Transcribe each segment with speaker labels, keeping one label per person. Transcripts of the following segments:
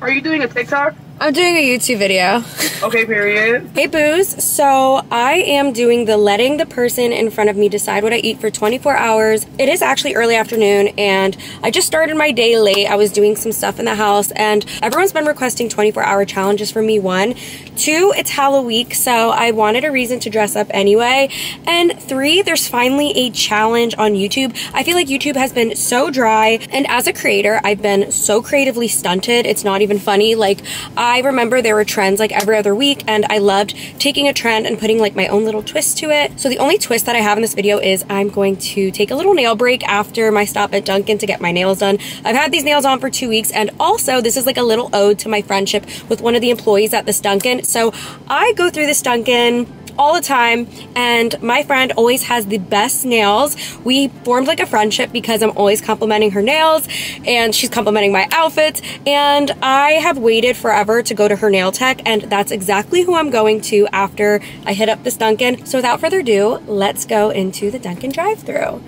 Speaker 1: Are you doing a TikTok?
Speaker 2: I'm doing a YouTube video.
Speaker 1: Okay, period.
Speaker 2: Hey Booze, so I am doing the letting the person in front of me decide what I eat for 24 hours. It is actually early afternoon and I just started my day late. I was doing some stuff in the house and everyone's been requesting 24 hour challenges for me. One, two, it's Halloween, so I wanted a reason to dress up anyway. And three, there's finally a challenge on YouTube. I feel like YouTube has been so dry and as a creator, I've been so creatively stunted. It's not even funny. Like I remember there were trends like every other week and I loved taking a trend and putting like my own little twist to it. So the only twist that I have in this video is I'm going to take a little nail break after my stop at Dunkin to get my nails done. I've had these nails on for two weeks and also this is like a little ode to my friendship with one of the employees at this Dunkin. So I go through this Dunkin all the time and my friend always has the best nails. We formed like a friendship because I'm always complimenting her nails and she's complimenting my outfits and I have waited forever to go to her nail tech and that's exactly who I'm going to after I hit up this Dunkin. So without further ado, let's go into the Dunkin drive through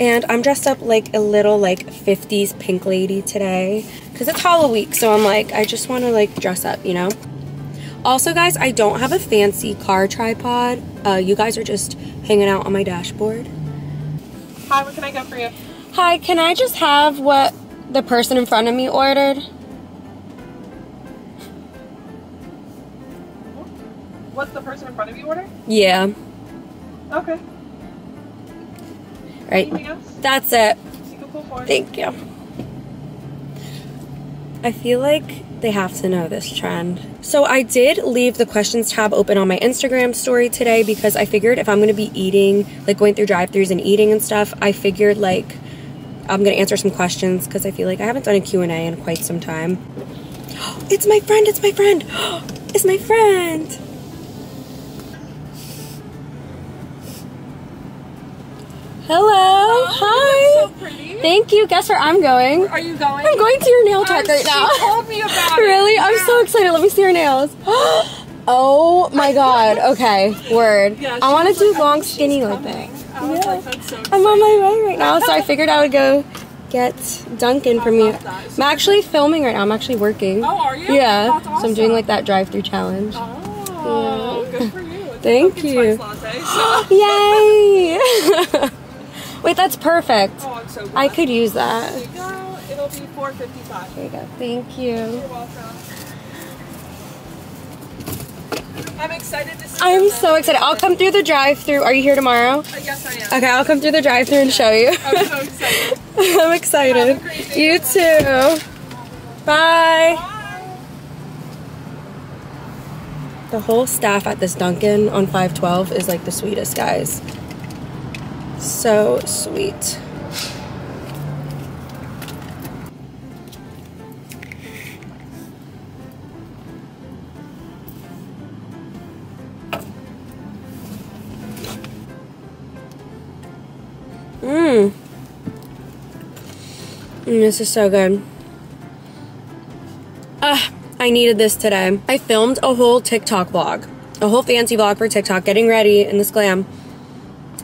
Speaker 2: and I'm dressed up like a little like 50s pink lady today because it's Halloween so I'm like I just want to like dress up you know also, guys, I don't have a fancy car tripod. Uh, you guys are just hanging out on my dashboard.
Speaker 1: Hi, what can I get for you?
Speaker 2: Hi, can I just have what the person in front of me ordered?
Speaker 1: What's the person in front of you order?
Speaker 2: Yeah.
Speaker 1: Okay.
Speaker 2: Right.
Speaker 1: Anything else?
Speaker 2: That's it.
Speaker 1: You can pull.
Speaker 2: Thank you. I feel like they have to know this trend. So I did leave the questions tab open on my Instagram story today because I figured if I'm to be eating, like going through drive-throughs and eating and stuff, I figured like I'm to answer some questions because I feel like I haven't done a Q&A in quite some time. It's my friend, it's my friend. It's my friend. Hello. Oh, Hi.
Speaker 1: So pretty.
Speaker 2: Thank you. Guess where I'm going?
Speaker 1: Are you going?
Speaker 2: I'm going to your nail tech right
Speaker 1: she
Speaker 2: now.
Speaker 1: told me about it.
Speaker 2: really? I'm so excited. Let me see your nails. oh my god. Okay. Word.
Speaker 1: Yeah,
Speaker 2: I want to do
Speaker 1: like,
Speaker 2: long skinny like that. yeah.
Speaker 1: Like, so
Speaker 2: I'm on my way right now, so I figured I would go get Dunkin from you.
Speaker 1: love.
Speaker 2: I'm actually filming right now. I'm actually working.
Speaker 1: Oh, are you?
Speaker 2: Yeah.
Speaker 1: That's
Speaker 2: So I'm doing like that drive-through challenge.
Speaker 1: Oh, good for you.
Speaker 2: Thank you.
Speaker 1: Latte, so-
Speaker 2: Yay! Wait, that's perfect.
Speaker 1: Oh, so.
Speaker 2: I could use that.
Speaker 1: There you go. It'll be 4.55.
Speaker 2: There you go. Thank you.
Speaker 1: You're welcome. I'm excited to see
Speaker 2: I'm so excited. I'll come through the drive-through. Are you here tomorrow?
Speaker 1: Uh, yes, I am.
Speaker 2: Okay, I'll come through the drive-through and show you.
Speaker 1: I'm so excited.
Speaker 2: I'm excited.
Speaker 1: Have a great day.
Speaker 2: You too. Bye.
Speaker 1: Bye.
Speaker 2: The whole staff at this Dunkin' on 512 is like the sweetest guys. So sweet. Mmm. Mm, this is so good. Ah, I needed this today. I filmed a whole TikTok vlog, a whole fancy vlog for TikTok, getting ready in this glam.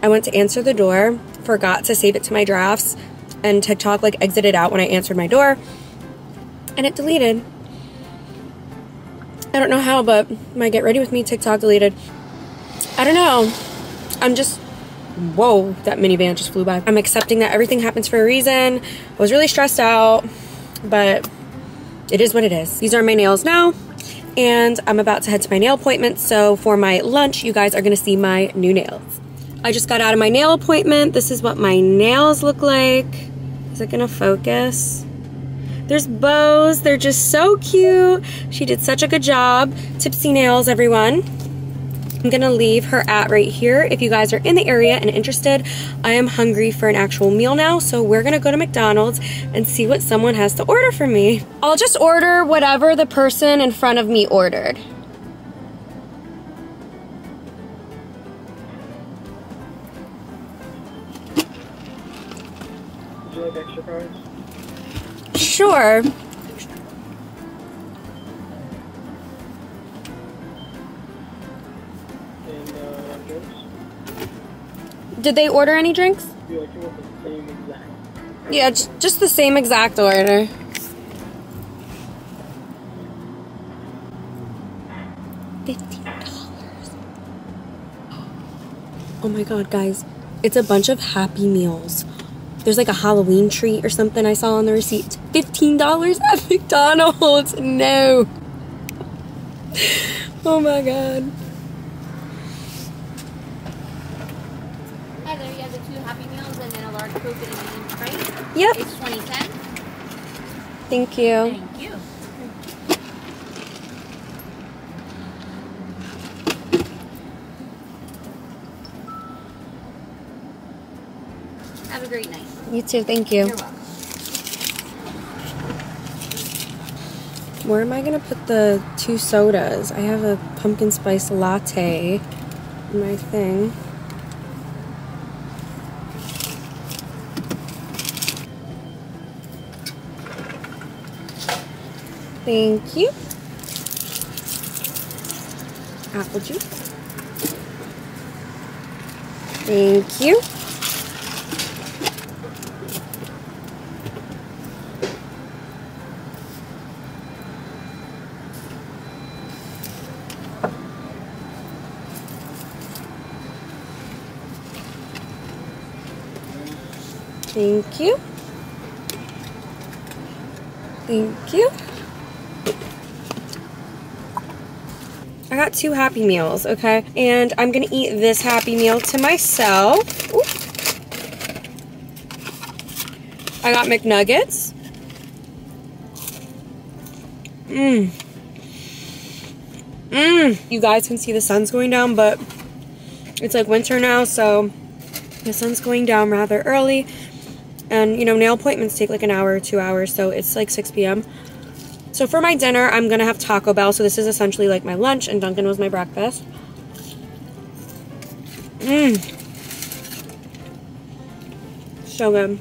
Speaker 2: I went to answer the door, forgot to save it to my drafts, and TikTok like exited out when I answered my door, and it deleted. I don't know how, but my get ready with me TikTok deleted. I don't know. I'm just whoa, that minivan just flew by. I'm accepting that everything happens for a reason. I was really stressed out, but it is what it is. These are my nails now, and I'm about to head to my nail appointment. So for my lunch, you guys are gonna see my new nails. I just got out of my nail appointment. This is what my nails look like. Is it gonna focus? There's bows, they're just so cute. She did such a good job. Tipsy Nails, everyone. I'm gonna leave her at right here. If you guys are in the area and interested, I am hungry for an actual meal now, so we're gonna go to McDonald's and see what someone has to order for me. I'll just order whatever the person in front of me ordered. Sure. Did they order any drinks? Yeah, just the same exact order. $15. Oh my god, guys. It's a bunch of Happy Meals. There's like a Halloween treat or something I saw on the receipt. $15 at McDonald's. No. Oh my god.
Speaker 3: Hi there, you have the two Happy Meals and then a large Coke and a medium Sprite.
Speaker 2: Yep.
Speaker 3: It's 2010.
Speaker 2: Thank you.
Speaker 3: Thank you. Have a great night.
Speaker 2: You too. Thank you.
Speaker 3: You're welcome.
Speaker 2: Where am I gonna put the two sodas? I have a pumpkin spice latte in my thing. Thank you. Apple juice. Thank you. Thank you. Thank you. I got two Happy Meals, okay? And I'm gonna eat this Happy Meal to myself. Ooh. I got McNuggets. Mmm. Mmm. You guys can see the sun's going down, but it's like winter now, so the sun's going down rather early. And, you know, nail appointments take like an hour or two hours, so it's like 6 p.m. So for my dinner, I'm going to have Taco Bell. So this is essentially like my lunch, and Dunkin' was my breakfast. Mmm. So good.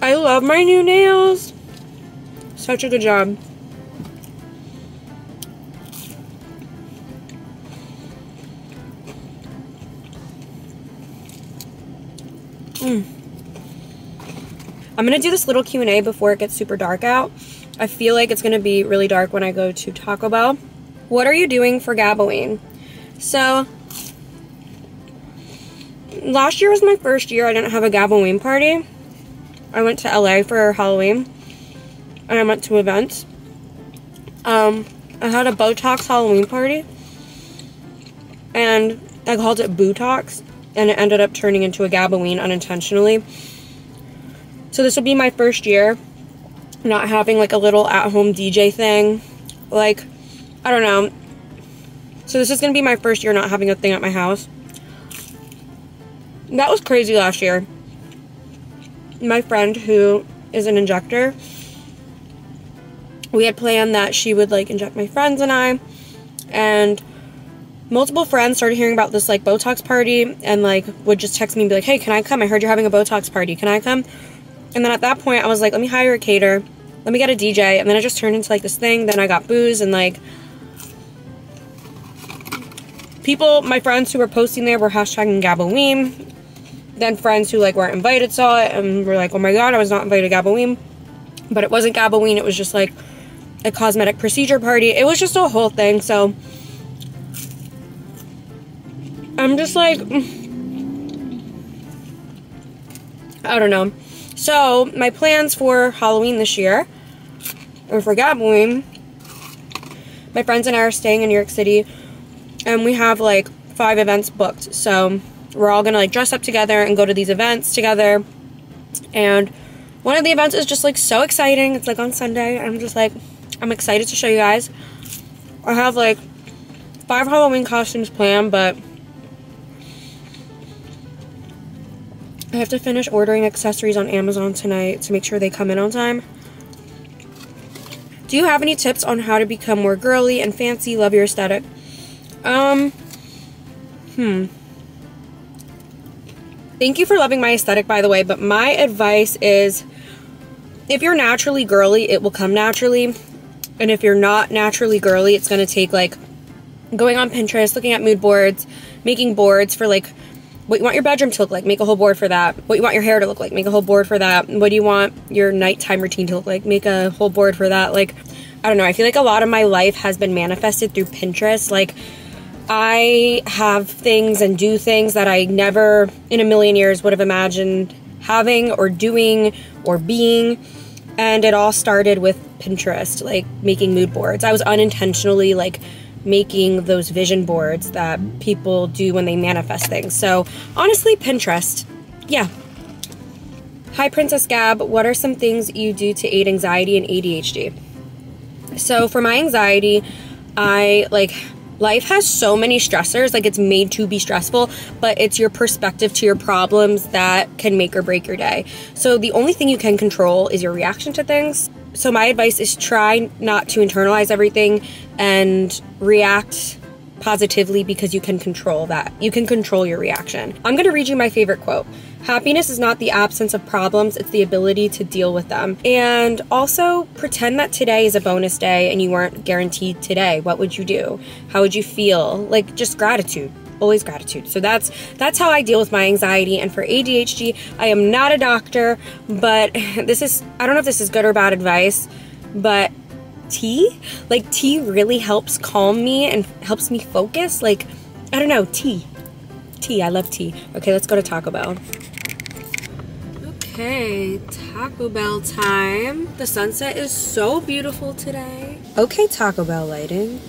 Speaker 2: I love my new nails. Such a good job. Mm. I'm gonna do this little Q&A before it gets super dark out. I feel like it's gonna be really dark when I go to Taco Bell. What are you doing for Gaboween? So, last year was my first year I didn't have a Gaboween party. I went to LA for Halloween, and I went to events. Um, I had a Botox Halloween party, and I called it Botox and it ended up turning into a Gaboween unintentionally. So this will be my first year not having like a little at-home DJ thing. Like, I don't know. So this is going to be my first year not having a thing at my house. That was crazy last year. My friend who is an injector, we had planned that she would like inject my friends and I. And multiple friends started hearing about this like Botox party and like would just text me and be like, hey, can I come? I heard you're having a Botox party. Can I come? And then at that point, I was like, let me hire a cater. Let me get a DJ. And then it just turned into like this thing. Then I got booze and like people, my friends who were posting there were hashtagging Gaboween. Then friends who like weren't invited saw it and were like, oh my god, I was not invited to Gaboween. But it wasn't Gaboween. It was just like a cosmetic procedure party. It was just a whole thing. So I'm just like, I don't know. So, my plans for Halloween this year, or for Gaboween, my friends and I are staying in New York City, and we have like five events booked. So, we're all gonna like dress up together and go to these events together. And one of the events is just like so exciting. It's like on Sunday. I'm just like, I'm excited to show you guys. I have like five Halloween costumes planned, but I have to finish ordering accessories on Amazon tonight to make sure they come in on time. Do you have any tips on how to become more girly and fancy? Love your aesthetic. Um, hmm. Thank you for loving my aesthetic, by the way, but my advice is if you're naturally girly, it will come naturally. And if you're not naturally girly, it's going to take like going on Pinterest, looking at mood boards, making boards for like what you want your bedroom to look like, make a whole board for that. What you want your hair to look like, make a whole board for that. What do you want your nighttime routine to look like, make a whole board for that. Like, I don't know. I feel like a lot of my life has been manifested through Pinterest. Like, I have things and do things that I never in a million years would have imagined having or doing or being. And it all started with Pinterest, like making mood boards. I was unintentionally like making those vision boards that people do when they manifest things. So, honestly, Pinterest. Yeah. Hi, Princess Gab. What are some things you do to aid anxiety and ADHD? So, for my anxiety, I like life has so many stressors like it's made to be stressful but it's your perspective to your problems that can make or break your day so the only thing you can control is your reaction to things so my advice is try not to internalize everything and react positively because you can control that. You can control your reaction. I'm going to read you my favorite quote. Happiness is not the absence of problems, it's the ability to deal with them. And also pretend that today is a bonus day and you weren't guaranteed today. What would you do? How would you feel? Like just gratitude. Always gratitude. So that's that's how I deal with my anxiety. And for ADHD, I am not a doctor, but this is I don't know if this is good or bad advice, but tea, like tea really helps calm me and helps me focus. Like I don't know, tea. Tea, I love tea. Okay, let's go to Taco Bell. Okay, Taco Bell time. The sunset is so beautiful today. Okay, Taco Bell lighting.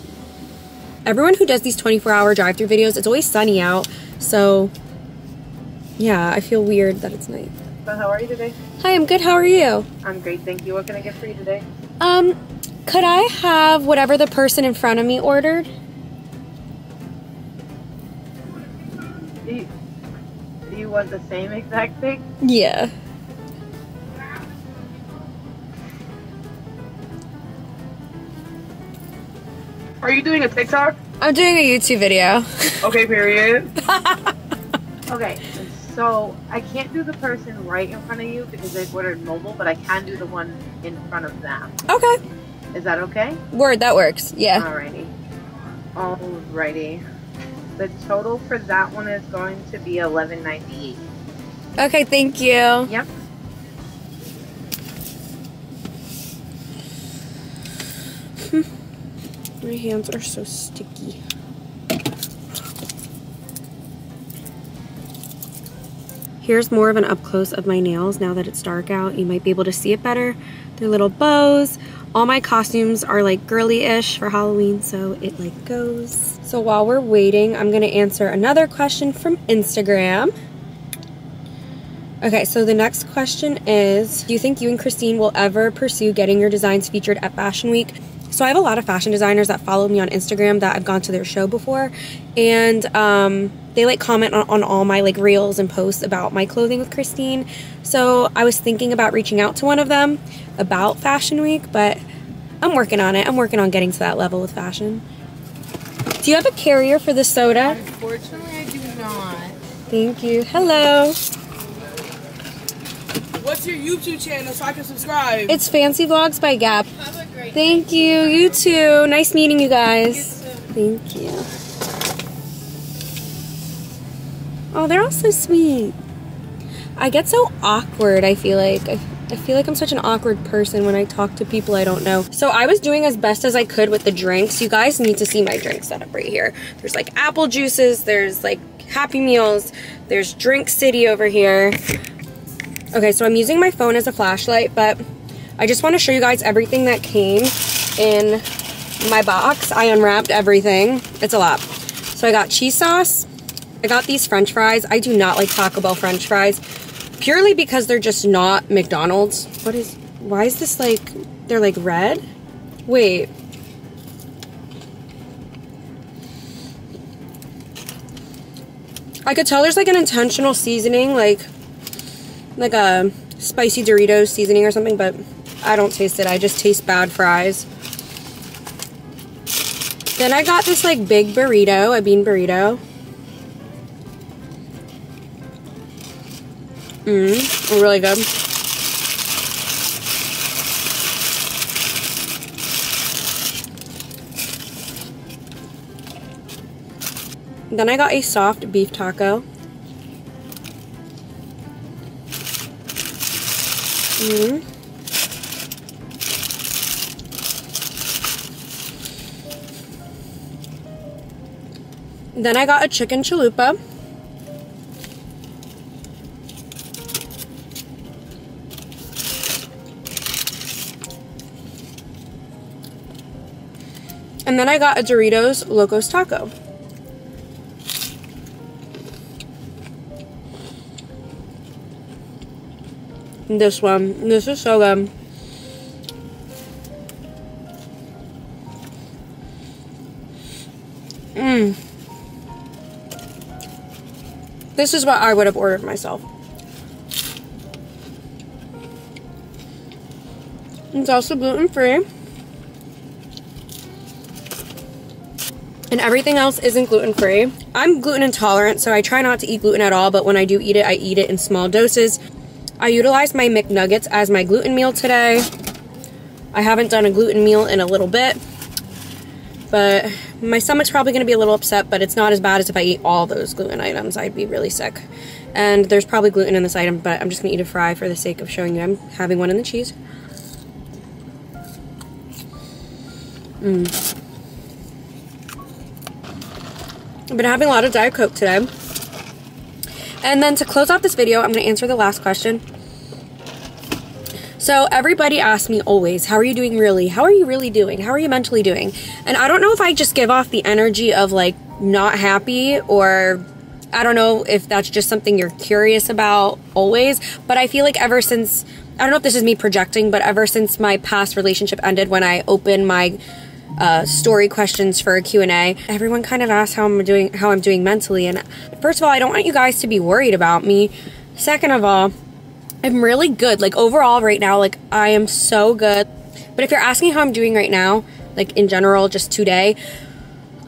Speaker 2: Everyone who does these 24 hour drive through videos, it's always sunny out. So, yeah, I feel weird that it's night.
Speaker 1: So how are you today?
Speaker 2: Hi, I'm good. How are you?
Speaker 1: I'm great, thank you. What can I get for you today?
Speaker 2: Um, could I have whatever the person in front of me ordered?
Speaker 1: Do you, do you want the same exact thing?
Speaker 2: Yeah.
Speaker 1: Are you doing a TikTok?
Speaker 2: I'm doing a YouTube video.
Speaker 1: Okay, period.
Speaker 4: Okay, so I can't do the person right in front of you because they've ordered mobile, but I can do the one in front of them.
Speaker 2: Okay.
Speaker 4: Is that okay?
Speaker 2: Word, that works. Yeah.
Speaker 4: Alrighty. Alrighty. The total for that one is going to be eleven ninety eight.
Speaker 2: Okay, thank you.
Speaker 4: Yep.
Speaker 2: My hands are so sticky. Here's more of an up close of my nails now that it's dark out. You might be able to see it better. They're little bows. All my costumes are like girly-ish for Halloween, so it like goes. So while we're waiting, I'm gonna answer another question from Instagram. Okay, so the next question is Do you think you and Christine will ever pursue getting your designs featured at Fashion Week? So I have a lot of fashion designers that follow me on Instagram that I've gone to their show before, and um, they like comment on, on all my like reels and posts about my clothing with Christine. So I was thinking about reaching out to one of them about Fashion Week, but I'm working on it. I'm working on getting to that level with fashion. Do you have a carrier for the soda?
Speaker 5: Unfortunately, I do not.
Speaker 2: Thank you. Hello.
Speaker 5: What's your YouTube channel so I can subscribe?
Speaker 2: It's Fancy Vlogs by
Speaker 5: Gab. Great
Speaker 2: Thank you. You too. Nice meeting you guys. Thank you. Oh, they're all so sweet. I get so awkward, I feel like. I, I feel like I'm such an awkward person when I talk to people I don't know. So I was doing as best as I could with the drinks. You guys need to see my drink setup right here. There's like apple juices, there's like Happy Meals, there's Drink City over here. Okay, so I'm using my phone as a flashlight, but I just want to show you guys everything that came in my box. I unwrapped everything. It's a lot. So I got cheese sauce. I got these french fries. I do not like Taco Bell french fries purely because they're just not McDonald's. What is, why is this like, they're like red? Wait. I could tell there's like an intentional seasoning, like, like a spicy Doritos seasoning or something, but I don't taste it. I just taste bad fries. Then I got this like big burrito, a bean burrito. Mmm, really good. Then I got a soft beef taco. Mmm. Then I got a chicken chalupa. And then I got a Doritos Locos Taco. This one. This is so good. Mmm. This is what I would have ordered myself. It's also gluten free. And everything else isn't gluten free. I'm gluten intolerant, so I try not to eat gluten at all, but when I do eat it, I eat it in small doses. I utilized my McNuggets as my gluten meal today. I haven't done a gluten meal in a little bit, but my stomach's probably going to be a little upset, but it's not as bad as if I eat all those gluten items. I'd be really sick. And there's probably gluten in this item, but I'm just going to eat a fry for the sake of showing you I'm having one in the cheese. Mmm. I've been having a lot of Diet Coke today. And then to close off this video, I'm going to answer the last question. So everybody asks me always, how are you doing really? How are you really doing? How are you mentally doing? And I don't know if I just give off the energy of like not happy or I don't know if that's just something you're curious about always, but I feel like ever since I don't know if this is me projecting, but ever since my past relationship ended when I opened my uh, story questions for a Q&A. Everyone kind of asks how I'm doing how I'm doing mentally and first of all, I don't want you guys to be worried about me. Second of all, I'm really good. Like overall right now, like I am so good. But if you're asking how I'm doing right now, like in general just today,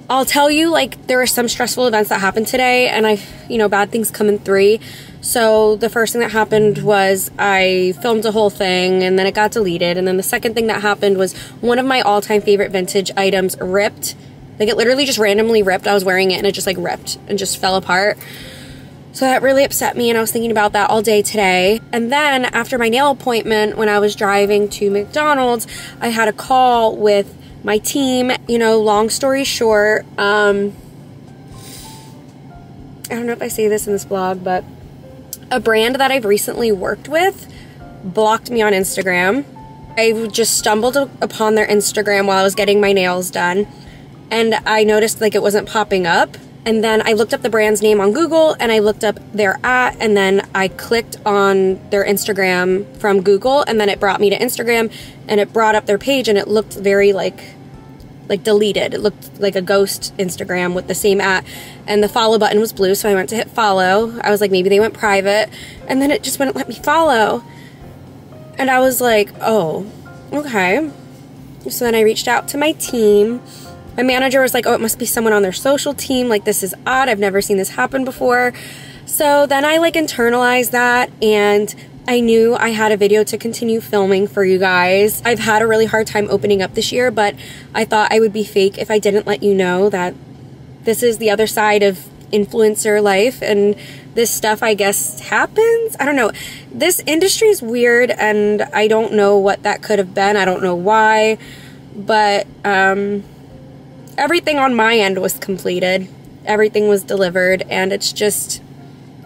Speaker 2: I'll tell you like there are some stressful events that happened today and I, you know, bad things come in three. So the first thing that happened was I filmed a whole thing and then it got deleted. And then the second thing that happened was one of my all-time favorite vintage items ripped. Like it literally just randomly ripped. I was wearing it and it just like ripped and just fell apart. So that really upset me and I was thinking about that all day today. And then after my nail appointment, when I was driving to McDonald's, I had a call with my team. You know, long story short, um, I don't know if I say this in this blog, but a brand that I've recently worked with blocked me on Instagram. I just stumbled upon their Instagram while I was getting my nails done and I noticed like it wasn't popping up. And then I looked up the brand's name on Google and I looked up their at and then I clicked on their Instagram from Google and then it brought me to Instagram and it brought up their page and it looked very like like deleted. It looked like a ghost Instagram with the same at and the follow button was blue so I went to hit follow. I was like maybe they went private and then it just wouldn't let me follow. And I was like, "Oh, okay." So then I reached out to my team. My manager was like, "Oh, it must be someone on their social team. Like this is odd. I've never seen this happen before." So then I like internalized that and I knew I had a video to continue filming for you guys. I've had a really hard time opening up this year, but I thought I would be fake if I didn't let you know that this is the other side of influencer life and this stuff I guess happens. I don't know. This industry is weird and I don't know what that could have been. I don't know why, but um, everything on my end was completed. Everything was delivered and it's just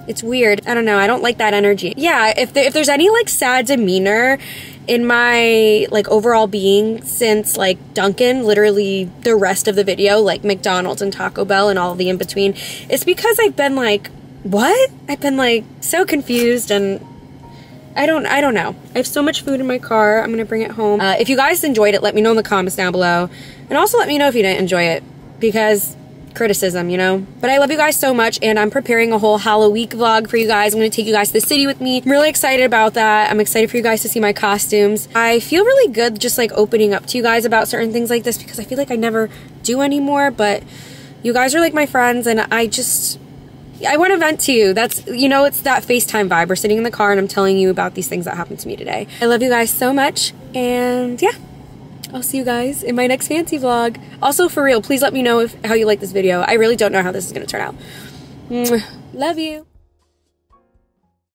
Speaker 2: it's weird. I don't know. I don't like that energy. Yeah, if if there's any like sad demeanor in my like overall being since like Dunkin, literally the rest of the video, like McDonald's and Taco Bell and all the in between, it's because I've been like, what? I've been like so confused and I don't I don't know. I have so much food in my car. I'm gonna bring it home. Uh, if you guys enjoyed it, let me know in the comments down below, and also let me know if you didn't enjoy it because criticism, you know? But I love you guys so much and I'm preparing a whole Halloween vlog for you guys. I'm gonna take you guys to the city with me. I'm really excited about that. I'm excited for you guys to see my costumes. I feel really good just like opening up to you guys about certain things like this because I feel like I never do anymore, but you guys are like my friends and I just, I want to vent to you. That's, you know, it's that FaceTime vibe. We're sitting in the car and I'm telling you about these things that happened to me today. I love you guys so much and yeah. I'll see you guys in my next fancy vlog. Also, for real, please let me know if how you like this video. I really don't know how this is going to turn out. Love you.